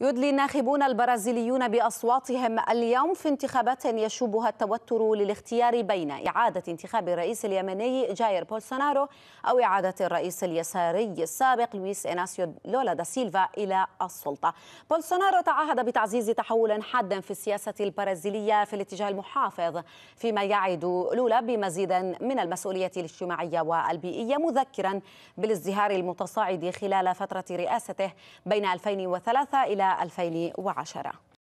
يدلي الناخبون البرازيليون بأصواتهم اليوم في انتخابات يشوبها التوتر للاختيار بين إعادة انتخاب الرئيس اليمني جاير بولسونارو أو إعادة الرئيس اليساري السابق لويس إناسيو لولا دا سيلفا إلى السلطة. بولسونارو تعهد بتعزيز تحول حاد في السياسة البرازيلية في الاتجاه المحافظ فيما يعد لولا بمزيد من المسؤولية الاجتماعية والبيئية مذكرا بالازدهار المتصاعد خلال فترة رئاسته بين 2003 إلى 2010